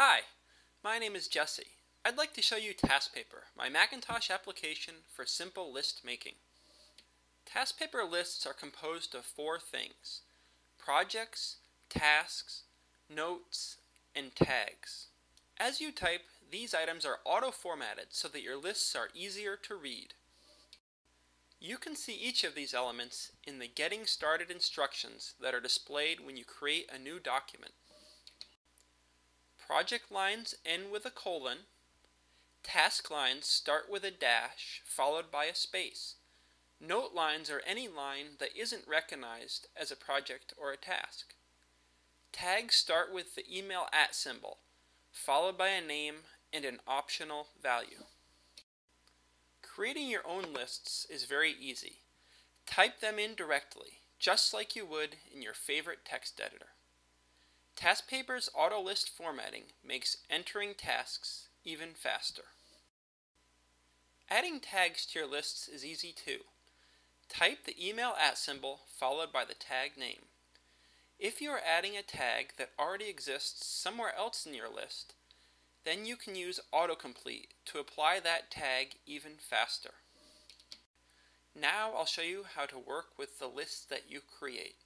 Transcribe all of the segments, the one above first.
Hi, my name is Jesse. I'd like to show you TaskPaper, my Macintosh application for simple list making. TaskPaper lists are composed of four things projects, tasks, notes, and tags. As you type, these items are auto-formatted so that your lists are easier to read. You can see each of these elements in the Getting Started instructions that are displayed when you create a new document. Project lines end with a colon. Task lines start with a dash followed by a space. Note lines are any line that isn't recognized as a project or a task. Tags start with the email at symbol, followed by a name and an optional value. Creating your own lists is very easy. Type them in directly, just like you would in your favorite text editor. TaskPaper's auto list formatting makes entering tasks even faster. Adding tags to your lists is easy too. Type the email at symbol followed by the tag name. If you are adding a tag that already exists somewhere else in your list, then you can use autocomplete to apply that tag even faster. Now I'll show you how to work with the lists that you create.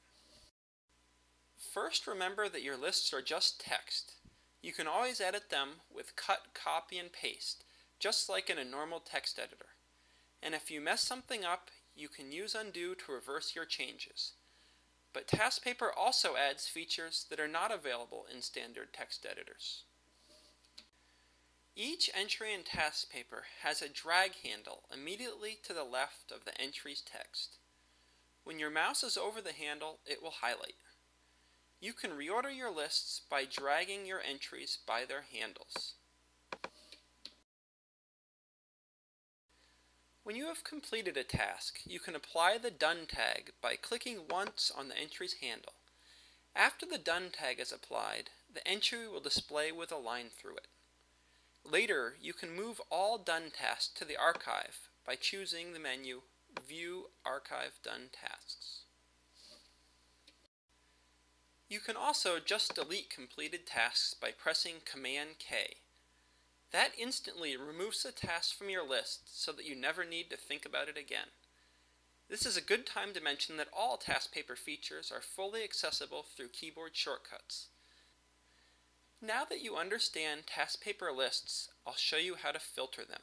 First remember that your lists are just text. You can always edit them with cut, copy, and paste, just like in a normal text editor. And if you mess something up, you can use undo to reverse your changes. But TaskPaper also adds features that are not available in standard text editors. Each entry in TaskPaper has a drag handle immediately to the left of the entry's text. When your mouse is over the handle, it will highlight. You can reorder your lists by dragging your entries by their handles. When you have completed a task, you can apply the Done tag by clicking once on the entry's handle. After the Done tag is applied, the entry will display with a line through it. Later, you can move all done tasks to the archive by choosing the menu View Archive Done Tasks. You can also just delete completed tasks by pressing Command K. That instantly removes the task from your list so that you never need to think about it again. This is a good time to mention that all TaskPaper features are fully accessible through keyboard shortcuts. Now that you understand TaskPaper lists, I'll show you how to filter them.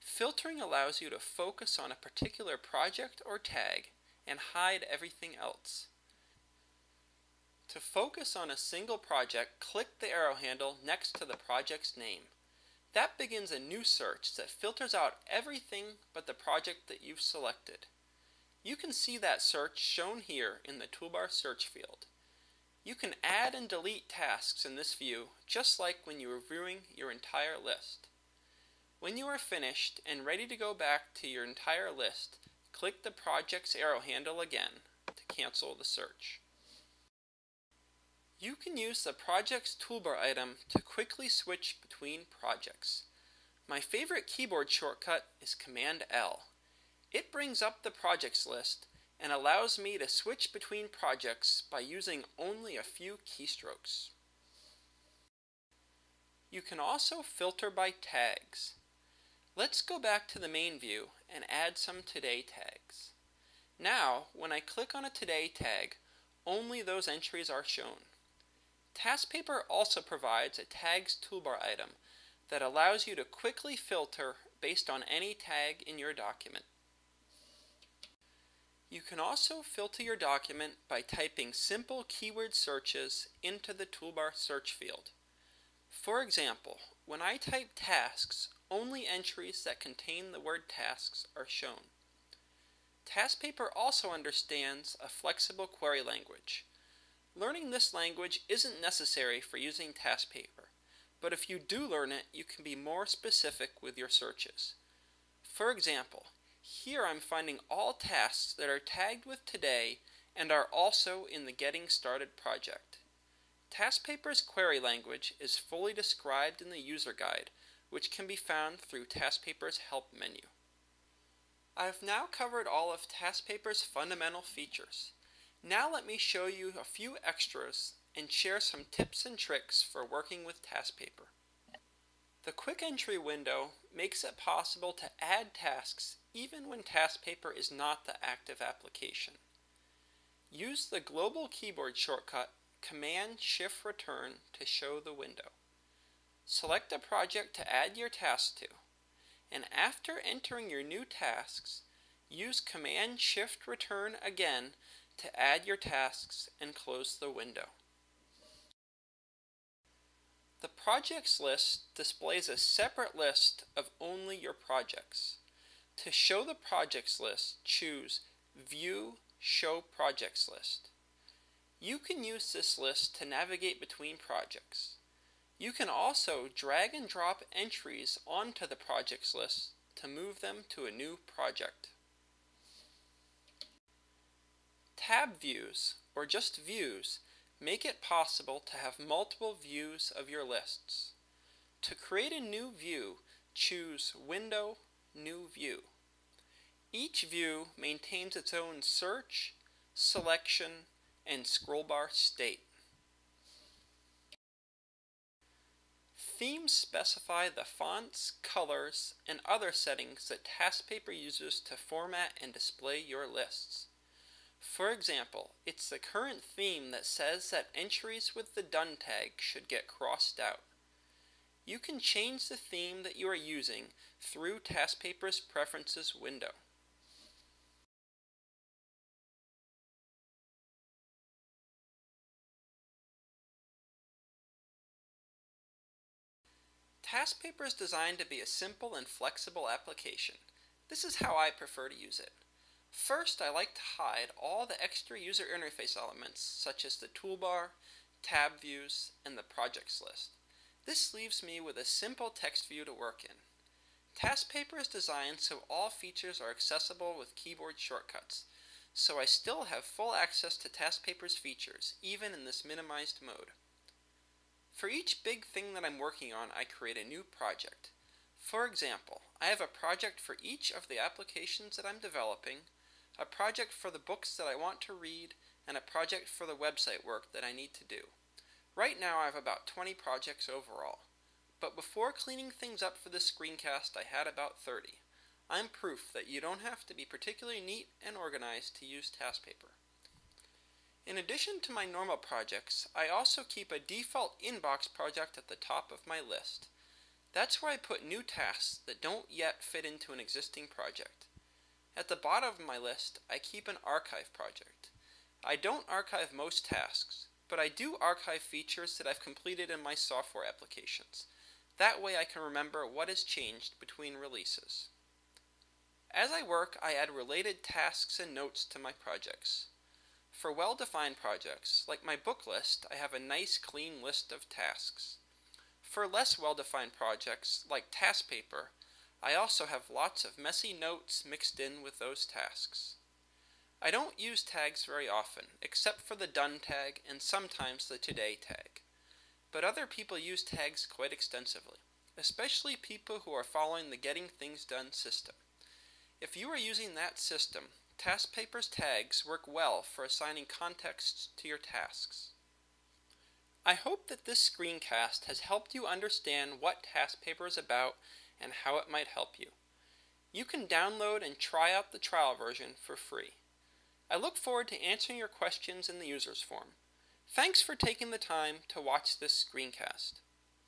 Filtering allows you to focus on a particular project or tag and hide everything else. To focus on a single project, click the arrow handle next to the project's name. That begins a new search that filters out everything but the project that you've selected. You can see that search shown here in the toolbar search field. You can add and delete tasks in this view just like when you were viewing your entire list. When you are finished and ready to go back to your entire list, click the project's arrow handle again to cancel the search. You can use the Projects toolbar item to quickly switch between projects. My favorite keyboard shortcut is Command L. It brings up the projects list and allows me to switch between projects by using only a few keystrokes. You can also filter by tags. Let's go back to the main view and add some Today tags. Now, when I click on a Today tag, only those entries are shown. TaskPaper also provides a Tags toolbar item that allows you to quickly filter based on any tag in your document. You can also filter your document by typing simple keyword searches into the toolbar search field. For example, when I type tasks, only entries that contain the word tasks are shown. TaskPaper also understands a flexible query language. Learning this language isn't necessary for using TaskPaper, but if you do learn it, you can be more specific with your searches. For example, here I'm finding all tasks that are tagged with today and are also in the Getting Started project. TaskPaper's query language is fully described in the user guide, which can be found through TaskPaper's help menu. I've now covered all of TaskPaper's fundamental features. Now let me show you a few extras and share some tips and tricks for working with TaskPaper. The Quick Entry window makes it possible to add tasks even when TaskPaper is not the active application. Use the global keyboard shortcut Command Shift Return to show the window. Select a project to add your task to, and after entering your new tasks, use Command Shift Return again to add your tasks and close the window. The projects list displays a separate list of only your projects. To show the projects list, choose View Show Projects List. You can use this list to navigate between projects. You can also drag and drop entries onto the projects list to move them to a new project. Tab views, or just views, make it possible to have multiple views of your lists. To create a new view, choose Window, New View. Each view maintains its own search, selection, and scroll bar state. Themes specify the fonts, colors, and other settings that TaskPaper uses to format and display your lists. For example, it's the current theme that says that entries with the done tag should get crossed out. You can change the theme that you are using through TaskPaper's Preferences window. TaskPaper is designed to be a simple and flexible application. This is how I prefer to use it. First, I like to hide all the extra user interface elements, such as the toolbar, tab views, and the projects list. This leaves me with a simple text view to work in. TaskPaper is designed so all features are accessible with keyboard shortcuts, so I still have full access to TaskPaper's features, even in this minimized mode. For each big thing that I'm working on, I create a new project. For example, I have a project for each of the applications that I'm developing, a project for the books that I want to read, and a project for the website work that I need to do. Right now I have about 20 projects overall, but before cleaning things up for this screencast I had about 30. I'm proof that you don't have to be particularly neat and organized to use TaskPaper. In addition to my normal projects, I also keep a default inbox project at the top of my list. That's where I put new tasks that don't yet fit into an existing project. At the bottom of my list, I keep an archive project. I don't archive most tasks, but I do archive features that I've completed in my software applications. That way I can remember what has changed between releases. As I work, I add related tasks and notes to my projects. For well-defined projects, like my book list, I have a nice clean list of tasks. For less well-defined projects, like TaskPaper, I also have lots of messy notes mixed in with those tasks. I don't use tags very often, except for the done tag and sometimes the today tag. But other people use tags quite extensively, especially people who are following the Getting Things Done system. If you are using that system, TaskPaper's tags work well for assigning context to your tasks. I hope that this screencast has helped you understand what TaskPaper is about and how it might help you. You can download and try out the trial version for free. I look forward to answering your questions in the users forum. Thanks for taking the time to watch this screencast.